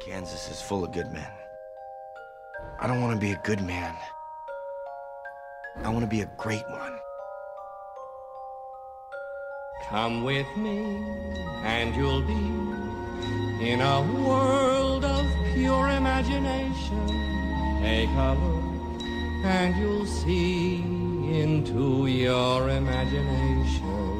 Kansas is full of good men. I don't want to be a good man. I want to be a great one. Come with me, and you'll be in a world of pure imagination. Take a look, and you'll see into your imagination.